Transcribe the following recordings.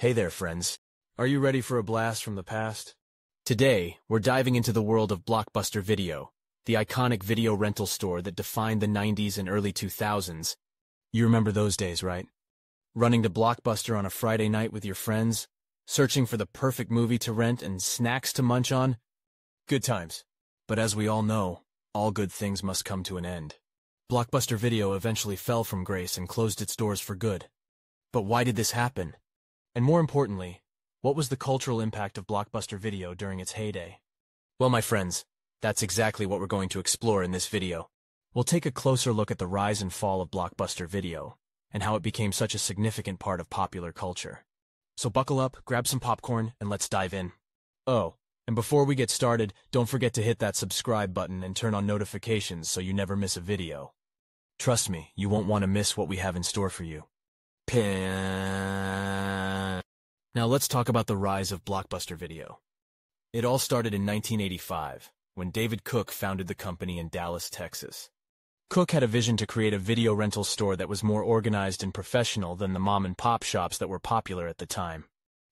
Hey there, friends. Are you ready for a blast from the past? Today, we're diving into the world of Blockbuster Video, the iconic video rental store that defined the 90s and early 2000s. You remember those days, right? Running to Blockbuster on a Friday night with your friends, searching for the perfect movie to rent and snacks to munch on? Good times. But as we all know, all good things must come to an end. Blockbuster Video eventually fell from grace and closed its doors for good. But why did this happen? And more importantly, what was the cultural impact of Blockbuster Video during its heyday? Well, my friends, that's exactly what we're going to explore in this video. We'll take a closer look at the rise and fall of Blockbuster Video, and how it became such a significant part of popular culture. So buckle up, grab some popcorn, and let's dive in. Oh, and before we get started, don't forget to hit that subscribe button and turn on notifications so you never miss a video. Trust me, you won't want to miss what we have in store for you. Now let's talk about the rise of Blockbuster Video. It all started in 1985, when David Cook founded the company in Dallas, Texas. Cook had a vision to create a video rental store that was more organized and professional than the mom-and-pop shops that were popular at the time.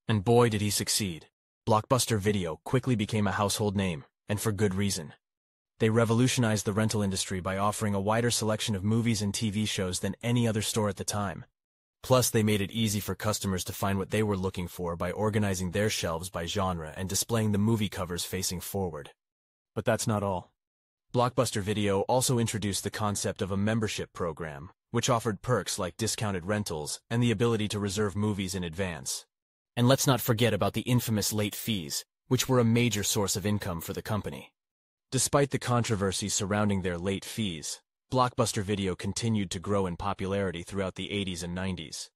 And boy did he succeed. Blockbuster Video quickly became a household name, and for good reason. They revolutionized the rental industry by offering a wider selection of movies and TV shows than any other store at the time. Plus, they made it easy for customers to find what they were looking for by organizing their shelves by genre and displaying the movie covers facing forward. But that's not all. Blockbuster Video also introduced the concept of a membership program, which offered perks like discounted rentals and the ability to reserve movies in advance. And let's not forget about the infamous late fees, which were a major source of income for the company. Despite the controversy surrounding their late fees, Blockbuster Video continued to grow in popularity throughout the 80s and 90s.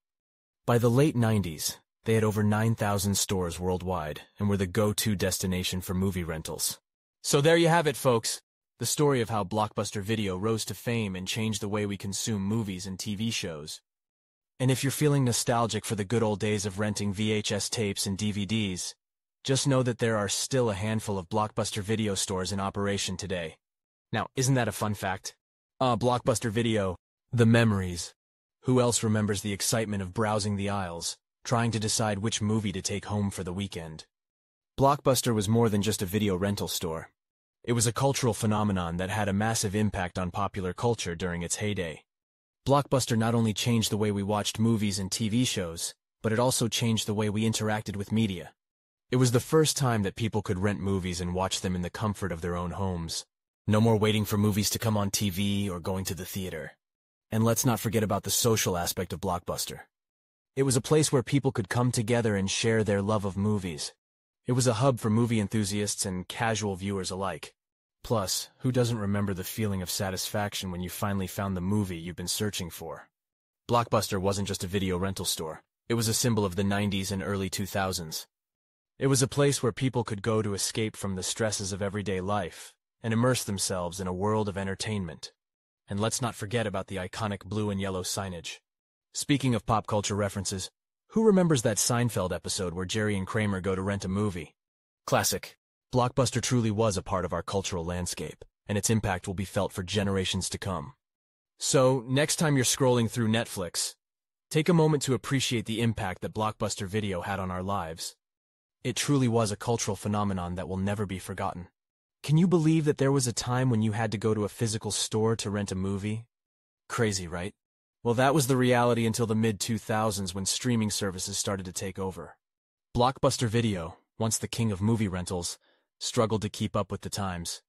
By the late 90s, they had over 9,000 stores worldwide and were the go-to destination for movie rentals. So there you have it, folks. The story of how Blockbuster Video rose to fame and changed the way we consume movies and TV shows. And if you're feeling nostalgic for the good old days of renting VHS tapes and DVDs, just know that there are still a handful of Blockbuster Video stores in operation today. Now, isn't that a fun fact? Ah, Blockbuster Video. The memories. Who else remembers the excitement of browsing the aisles, trying to decide which movie to take home for the weekend? Blockbuster was more than just a video rental store. It was a cultural phenomenon that had a massive impact on popular culture during its heyday. Blockbuster not only changed the way we watched movies and TV shows, but it also changed the way we interacted with media. It was the first time that people could rent movies and watch them in the comfort of their own homes. No more waiting for movies to come on TV or going to the theater. And let's not forget about the social aspect of Blockbuster. It was a place where people could come together and share their love of movies. It was a hub for movie enthusiasts and casual viewers alike. Plus, who doesn't remember the feeling of satisfaction when you finally found the movie you've been searching for? Blockbuster wasn't just a video rental store. It was a symbol of the 90s and early 2000s. It was a place where people could go to escape from the stresses of everyday life and immerse themselves in a world of entertainment. And let's not forget about the iconic blue and yellow signage. Speaking of pop culture references, who remembers that Seinfeld episode where Jerry and Kramer go to rent a movie? Classic. Blockbuster truly was a part of our cultural landscape, and its impact will be felt for generations to come. So, next time you're scrolling through Netflix, take a moment to appreciate the impact that Blockbuster Video had on our lives. It truly was a cultural phenomenon that will never be forgotten. Can you believe that there was a time when you had to go to a physical store to rent a movie? Crazy, right? Well, that was the reality until the mid-2000s when streaming services started to take over. Blockbuster Video, once the king of movie rentals, struggled to keep up with the times.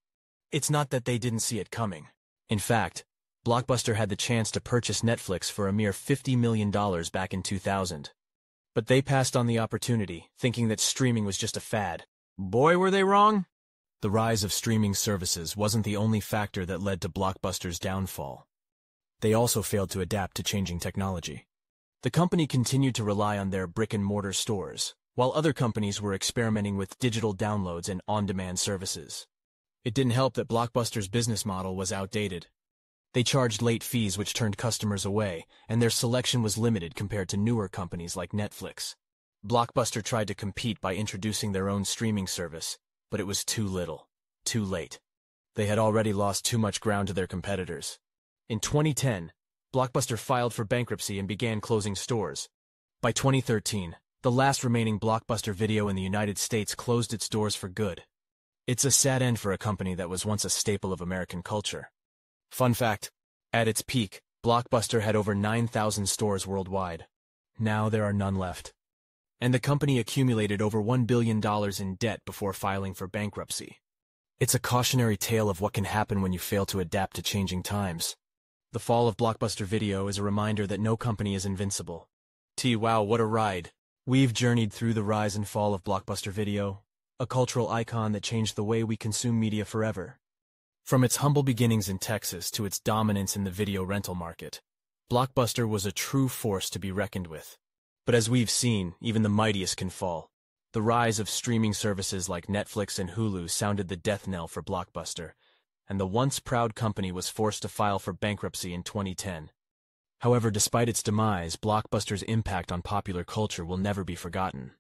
It's not that they didn't see it coming. In fact, Blockbuster had the chance to purchase Netflix for a mere $50 million back in 2000. But they passed on the opportunity, thinking that streaming was just a fad. Boy, were they wrong! The rise of streaming services wasn't the only factor that led to Blockbuster's downfall. They also failed to adapt to changing technology. The company continued to rely on their brick-and-mortar stores, while other companies were experimenting with digital downloads and on-demand services. It didn't help that Blockbuster's business model was outdated, they charged late fees which turned customers away, and their selection was limited compared to newer companies like Netflix. Blockbuster tried to compete by introducing their own streaming service, but it was too little, too late. They had already lost too much ground to their competitors. In 2010, Blockbuster filed for bankruptcy and began closing stores. By 2013, the last remaining Blockbuster Video in the United States closed its doors for good. It's a sad end for a company that was once a staple of American culture. Fun fact, at its peak, Blockbuster had over 9,000 stores worldwide. Now there are none left. And the company accumulated over $1 billion in debt before filing for bankruptcy. It's a cautionary tale of what can happen when you fail to adapt to changing times. The fall of Blockbuster Video is a reminder that no company is invincible. T wow, what a ride. We've journeyed through the rise and fall of Blockbuster Video, a cultural icon that changed the way we consume media forever. From its humble beginnings in Texas to its dominance in the video rental market, Blockbuster was a true force to be reckoned with. But as we've seen, even the mightiest can fall. The rise of streaming services like Netflix and Hulu sounded the death knell for Blockbuster, and the once proud company was forced to file for bankruptcy in 2010. However, despite its demise, Blockbuster's impact on popular culture will never be forgotten.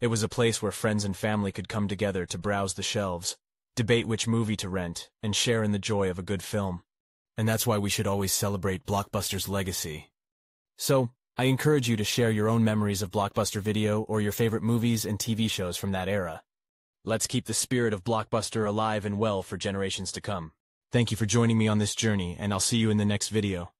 It was a place where friends and family could come together to browse the shelves, debate which movie to rent, and share in the joy of a good film. And that's why we should always celebrate Blockbuster's legacy. So, I encourage you to share your own memories of Blockbuster Video or your favorite movies and TV shows from that era. Let's keep the spirit of Blockbuster alive and well for generations to come. Thank you for joining me on this journey, and I'll see you in the next video.